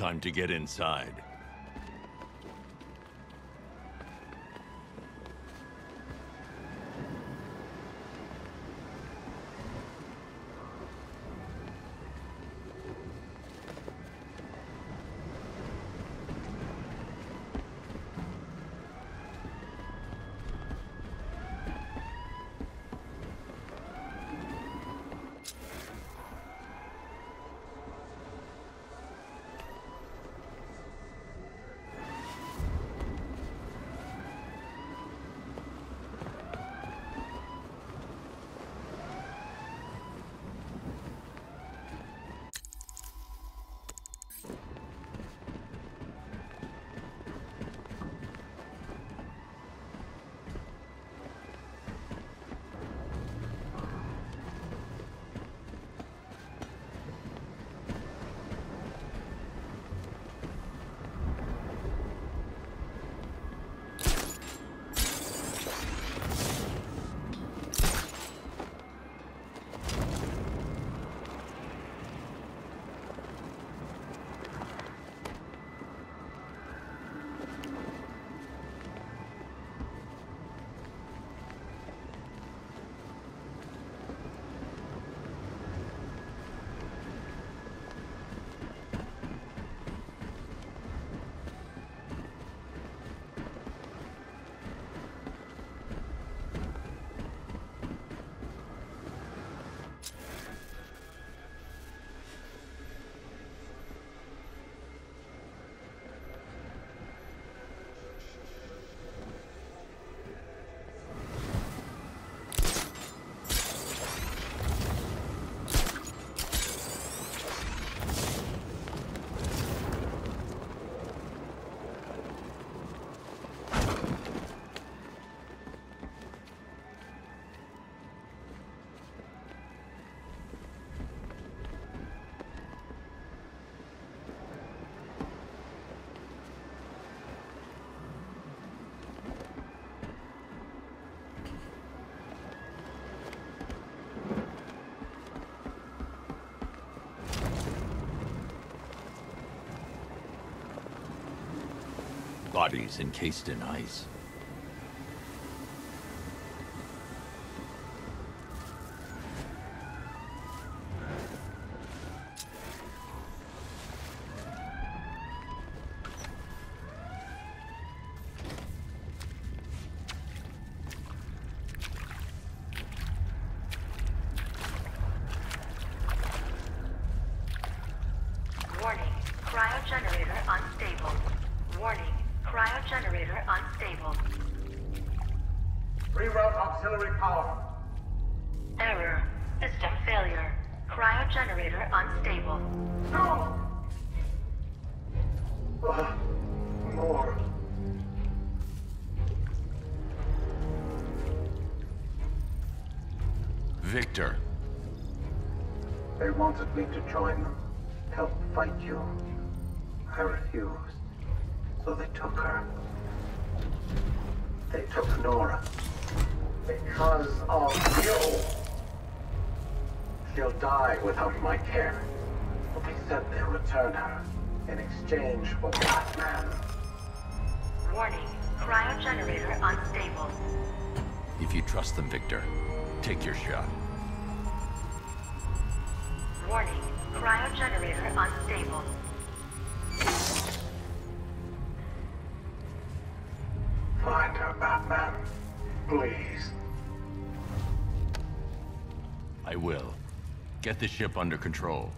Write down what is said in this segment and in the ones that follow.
Time to get inside. Bodies encased in ice. Warning, cryogenerator unstable. Warning, cryogenerator unstable. Reroute auxiliary power. Error, system failure. Cryogenerator unstable. No! Uh, more. Victor. They wanted me to join them, help fight you. I refused, so they took her. They took Nora. Because of you. She'll die without my care. But they said they'll return her in exchange for Batman. Warning, cryogenerator unstable. If you trust them, Victor, take your shot. Warning, cryogenerator unstable. Get the ship under control.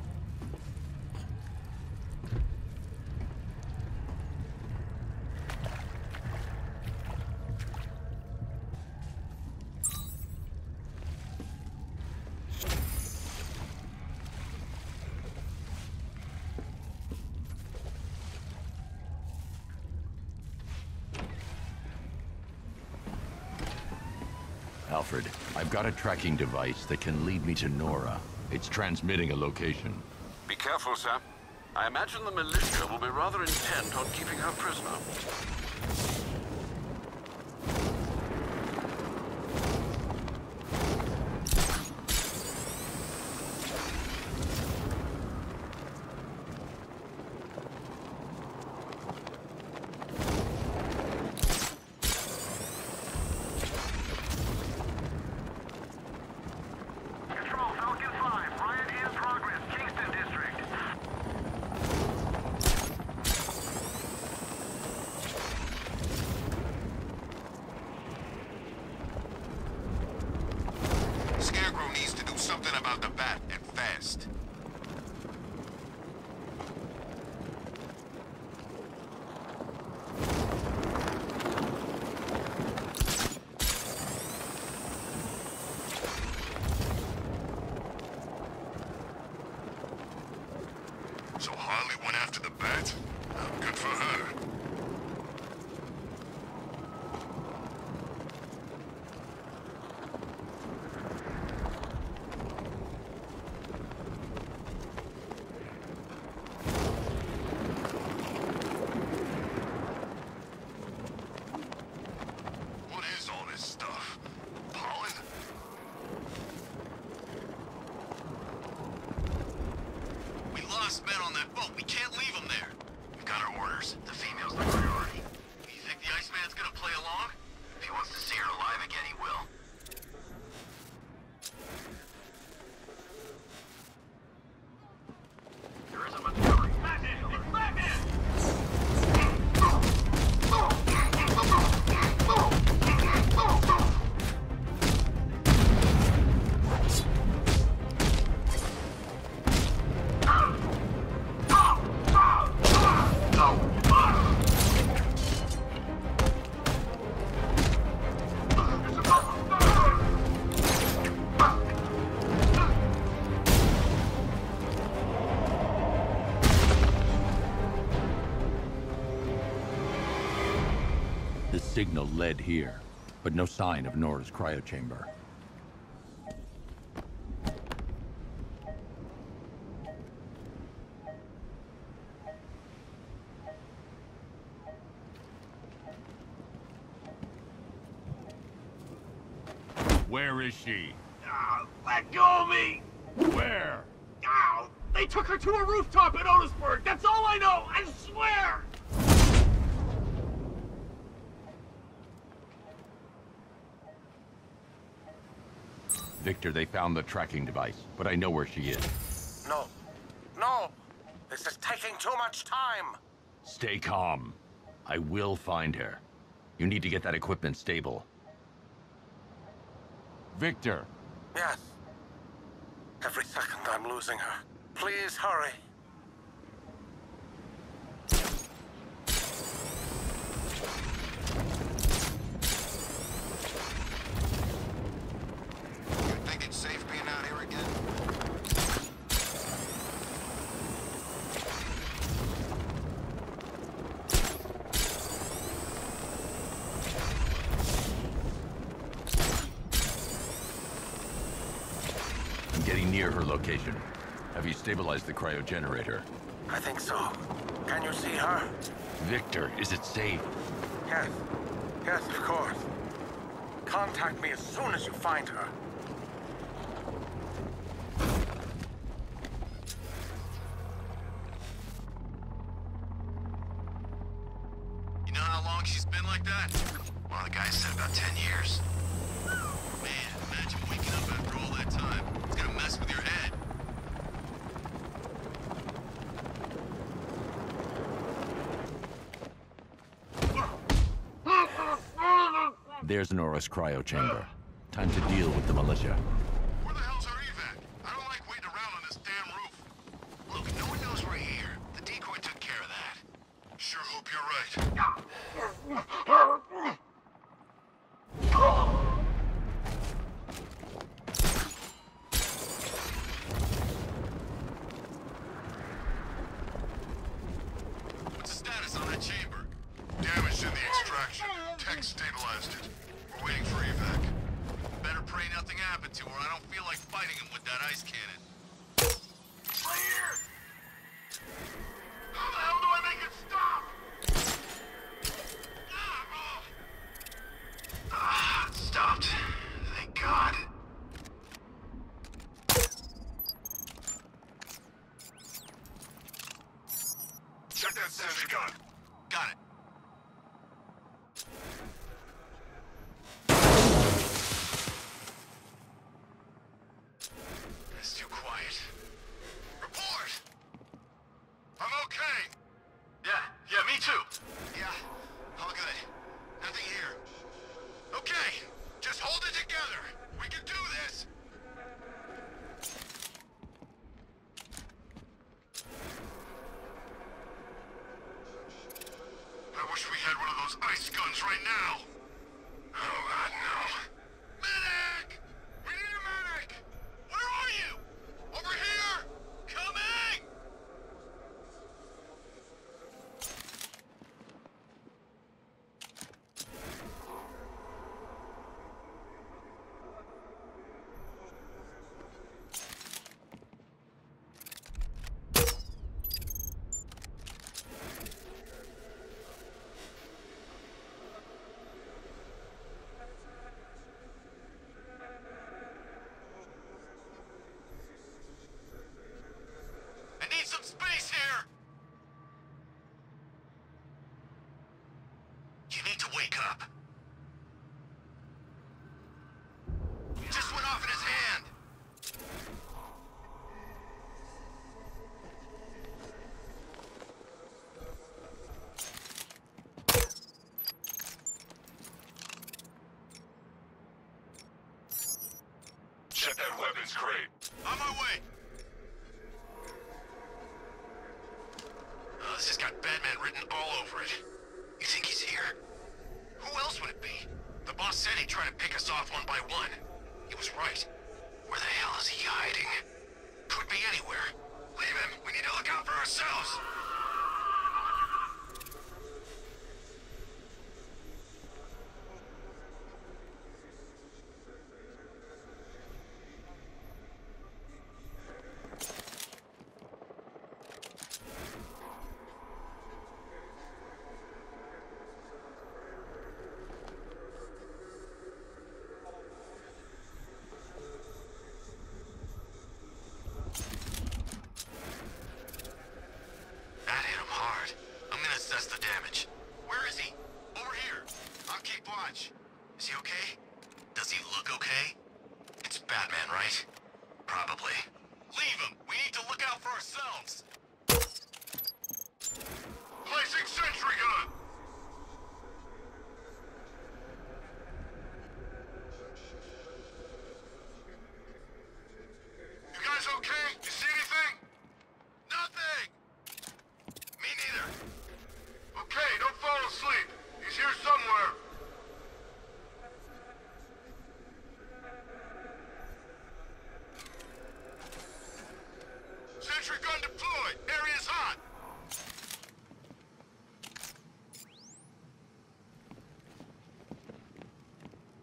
Alfred, I've got a tracking device that can lead me to Nora. It's transmitting a location. Be careful, sir. I imagine the militia will be rather intent on keeping her prisoner. beast. So Harley went after the bat? Oh, good for her. What is all this stuff? Pollen? We lost men on that boat. We The signal led here, but no sign of Nora's cryo chamber. Where is she? Ah, let go of me! Where? Ow! They took her to a rooftop in Otisburg! That's all I know! I swear! Victor, they found the tracking device, but I know where she is. No. No! This is taking too much time! Stay calm. I will find her. You need to get that equipment stable. Victor! Yes. Every second I'm losing her. Please hurry. You think it's safe again? I'm getting near her location. Have you stabilized the cryogenerator? I think so. Can you see her? Victor, is it safe? Yes. Yes, of course. Contact me as soon as you find her. There's Nora's cryo chamber. Time to deal with the militia. Where the hell's our evac? I don't like waiting around on this damn roof. Look, no one knows we're here. The decoy took care of that. Sure hope you're right. What's the status on that chamber? Damage in the extraction. Tech stabilized it. We're waiting for evac. Better pray nothing happened to her. I don't feel like fighting him with that ice cannon. Right! How the hell do I make it stop? Ah, it stopped. Thank God. evidence crate. On my way! Oh, this has got Batman written all over it. You think he's here? Who else would it be? The boss said he'd try to pick us off one by one. He was right.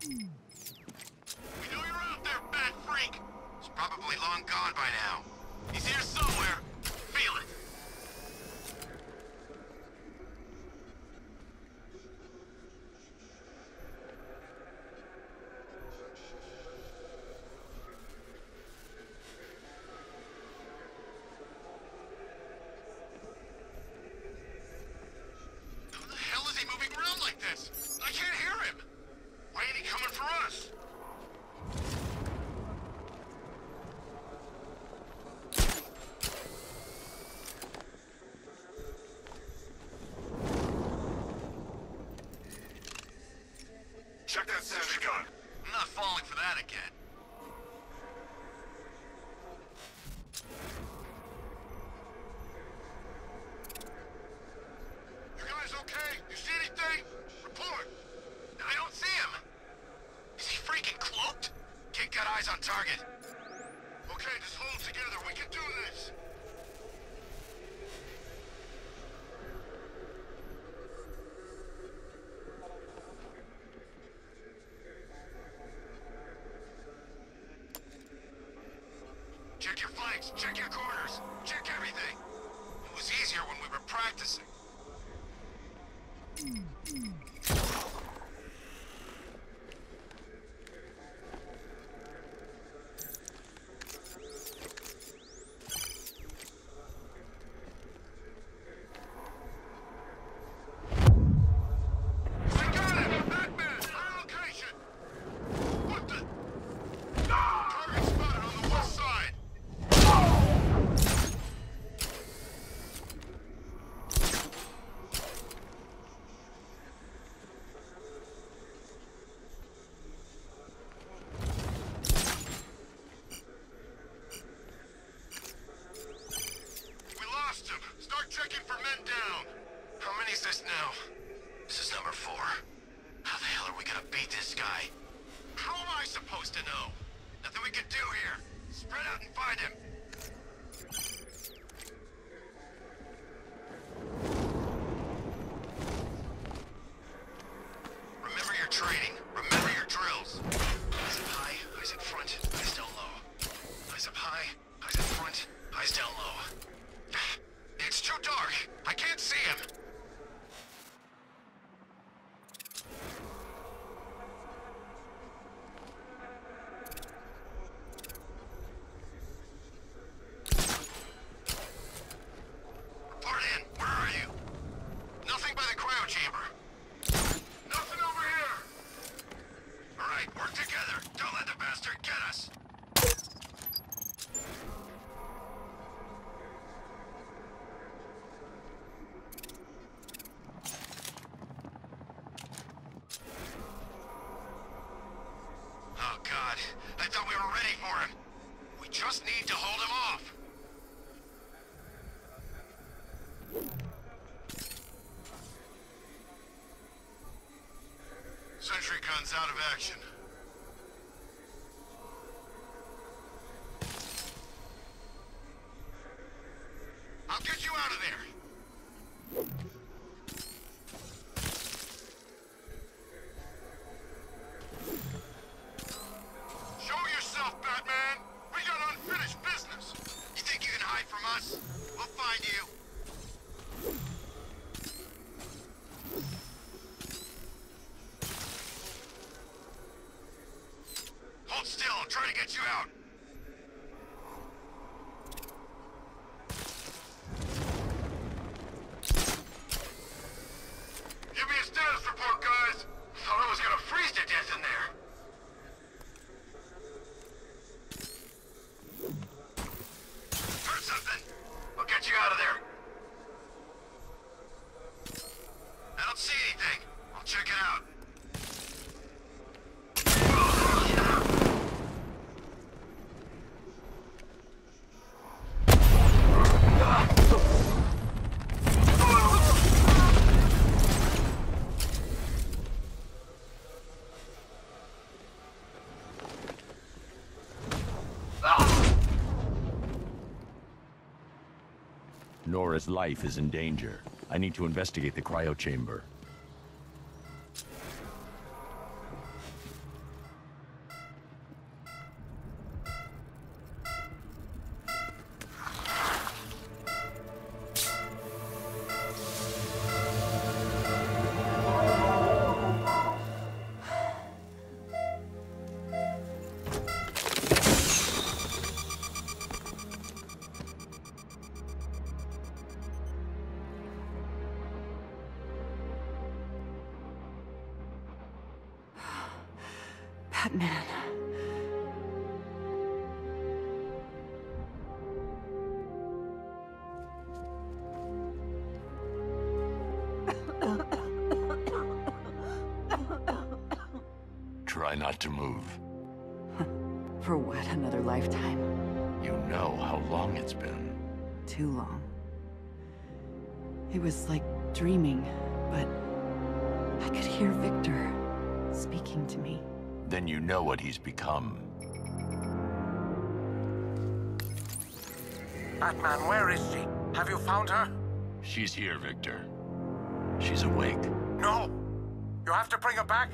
We knew you were out there, bat freak! He's probably long gone by now. He's here somewhere! check your corners, check everything. It was easier when we were practicing. training. Out of there. I don't see anything. I'll check it out. Nora's life is in danger. I need to investigate the cryo chamber. Try not to move. For what, another lifetime? You know how long it's been. Too long. It was like dreaming, but I could hear Victor speaking to me. Then you know what he's become. Batman, where is she? Have you found her? She's here, Victor. She's awake. No. You have to bring her back.